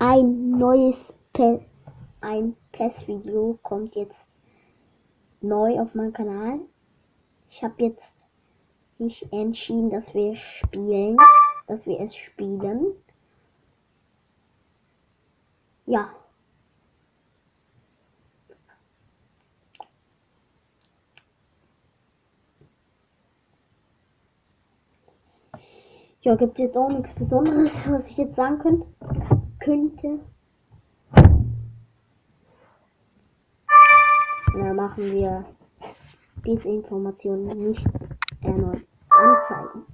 Ein neues Pe ein PES-Video kommt jetzt neu auf meinem Kanal. Ich habe jetzt mich entschieden, dass wir spielen, dass wir es spielen. Ja. Ja, gibt es jetzt auch nichts Besonderes, was ich jetzt sagen könnte. Könnte. Na, machen wir diese Informationen nicht erneut anzeigen.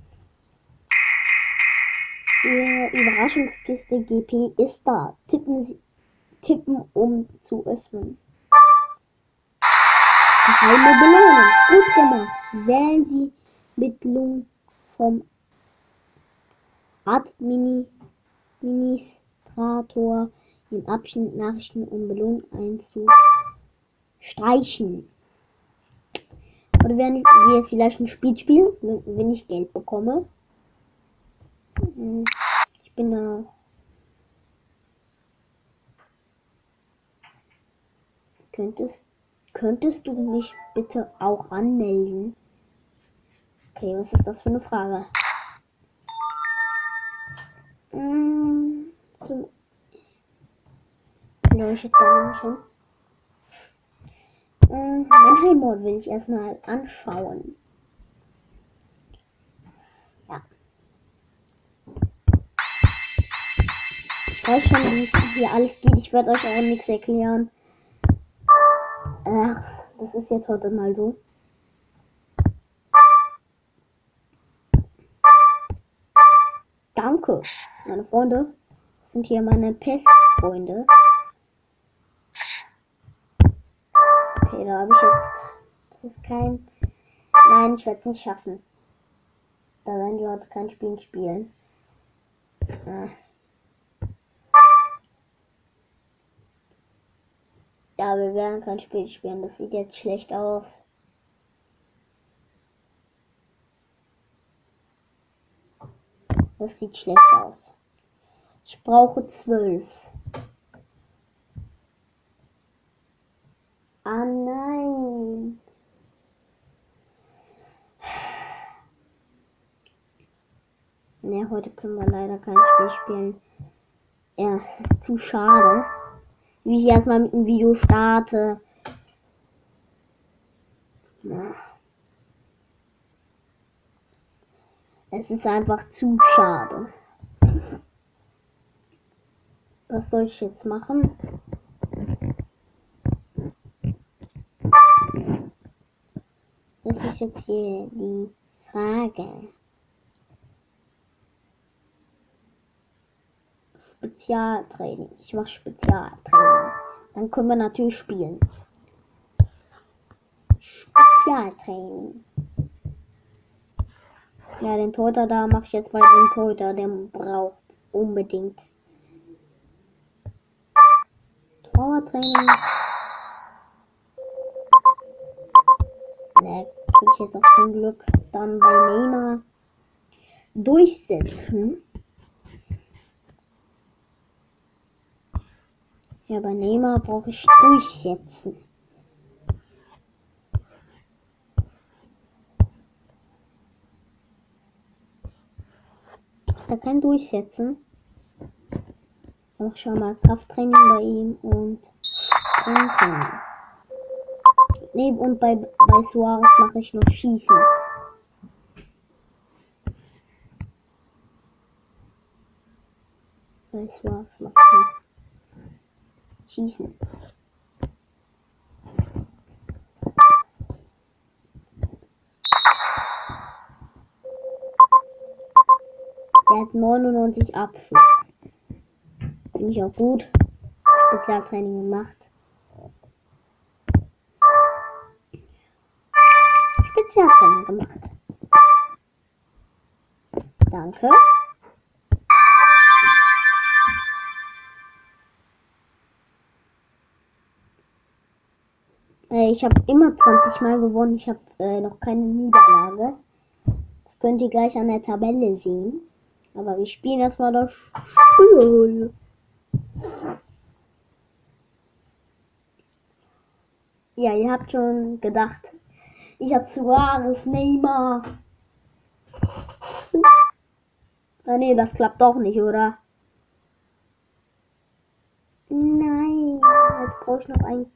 Ihre Überraschungskiste GP ist da. Tippen Sie, tippen um zu öffnen. Geheime Belohnung. Gut gemacht. Wählen Sie Mittlung vom Administrator im Abschnitt Nachrichten um Belohnung einzustreichen. Oder werden wir vielleicht ein Spiel spielen, wenn ich Geld bekomme? Hm, ich bin da. Könntest, könntest du mich bitte auch anmelden? Okay, was ist das für eine Frage? Hm, zum ich jetzt gar nicht hin. Hm, mein Heimat will ich erstmal anschauen. Ja. Ich weiß schon, wie hier alles geht. Ich werde euch auch nichts erklären. Ach, das ist jetzt heute mal so. Danke, meine Freunde. Sind hier meine Pestfreunde. Okay, da habe ich jetzt. Das ist kein. Nein, ich werde es nicht schaffen. Da werden die heute kein Spiel spielen. Ah. Ja, wir werden kein Spiel spielen. Das sieht jetzt schlecht aus. Das sieht schlecht aus. Ich brauche zwölf. Ah nein. Ne, heute können wir leider kein Spiel spielen. Ja, ist zu schade wie ich erstmal mit dem Video starte. Ja. Es ist einfach zu schade. Was soll ich jetzt machen? Das ist jetzt hier die Frage. Spezialtraining. Ich mache Spezialtraining. Dann können wir natürlich spielen. Spezialtraining. Ja, den Torhüter da mache ich jetzt bei dem Torhüter. Der braucht unbedingt Torwarttraining. Ne, ich jetzt auch kein Glück. Dann bei Neymar durchsetzen. Ja, bei Neymar brauche ich durchsetzen. Ist da kein Durchsetzen? Mache schon mal Krafttraining bei ihm und Training. Nee, und bei, bei Suarez mache ich noch Schießen. Bei Suarez mache ich noch schießen. Der hat 99 Abschluss. Finde ich auch gut. Spezialtraining gemacht. Spezialtraining gemacht. Danke. Äh, ich habe immer 20 Mal gewonnen. Ich habe äh, noch keine Niederlage. Das könnt ihr gleich an der Tabelle sehen. Aber wir spielen erstmal das Spiel. Ja, ihr habt schon gedacht, ich hab Suarez, Neymar. Su ah nee, das klappt doch nicht, oder? Nein, jetzt brauche ich noch ein.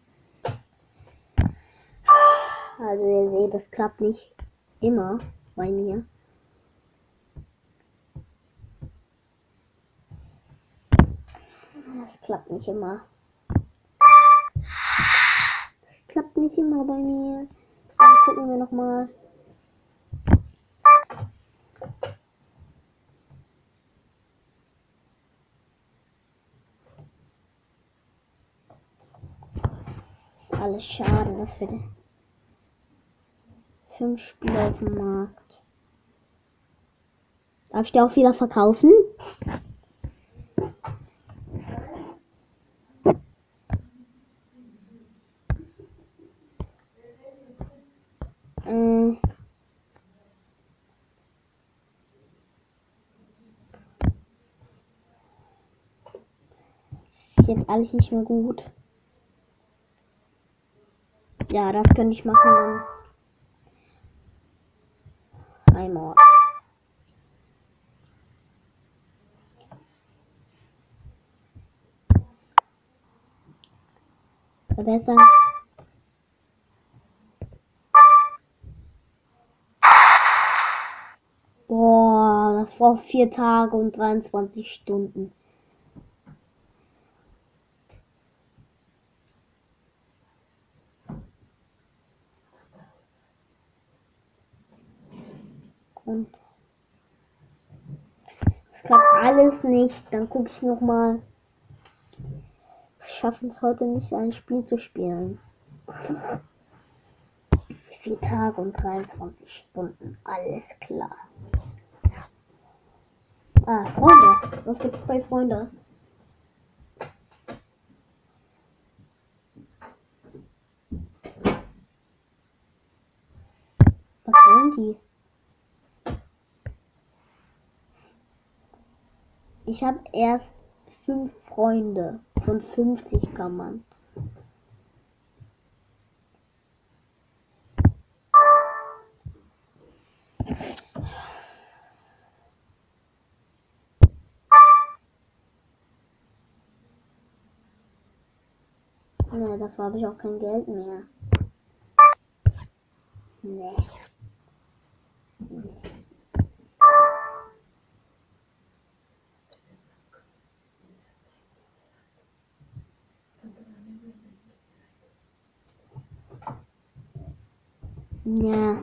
Also ihr seht, das klappt nicht immer bei mir. Klappt nicht immer. Klappt nicht immer bei mir. Dann gucken wir noch mal. Alles schade, dass wir fünf Spiele auf dem Markt. Darf ich die auch wieder verkaufen? Äh. Ist jetzt alles nicht mehr gut. Ja, das könnte ich machen. Einmal. Verbessern. Boah, das braucht vier Tage und 23 Stunden. Und es klappt alles nicht. Dann gucke ich noch mal. Schaffen es heute nicht, ein Spiel zu spielen. Vier Tage und 23 Stunden. Alles klar. Ah, Freunde. Was gibt's bei Freunde? Was wollen die? Ich habe erst fünf Freunde. Von 50 kann Ne, dafür habe ich auch kein Geld mehr. Nee. Ja.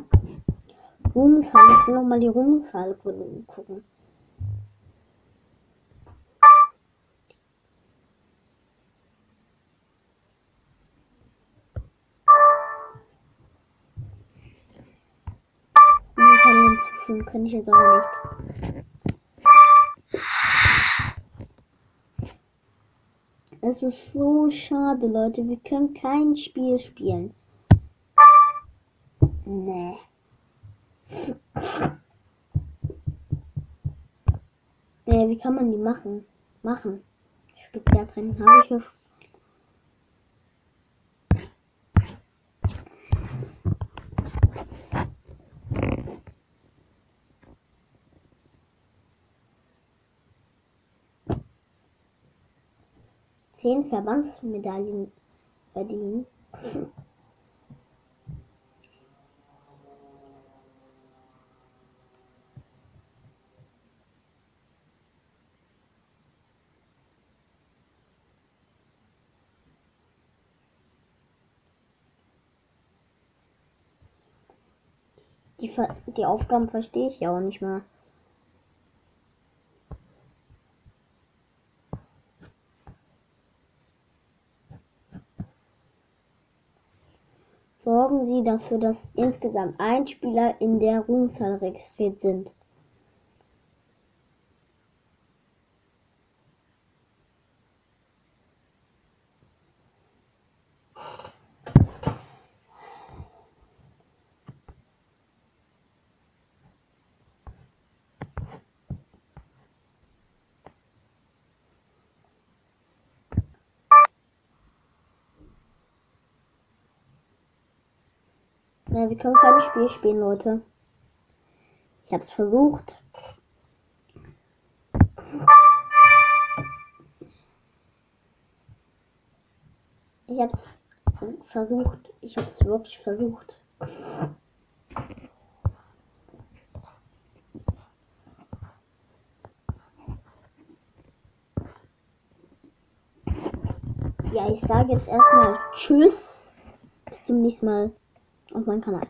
Ruhmeshalle. Ich will noch mal die Ruhmeshalle gucken. Kann ich jetzt aber nicht. Es ist so schade, Leute. Wir können kein Spiel spielen. Nee. Äh, wie kann man die machen? Machen. Spezial drin habe ich ja Zehn Verbandsmedaillen verdienen. Die, Ver die Aufgaben verstehe ich ja auch nicht mal. Dafür, dass insgesamt ein Spieler in der Ruhmeshalle registriert sind. Na, wir können kein Spiel spielen, Leute. Ich hab's versucht. Ich hab's versucht. Ich hab's wirklich versucht. Ja, ich sage jetzt erstmal Tschüss. Bis zum nächsten Mal auf meinem Kanal.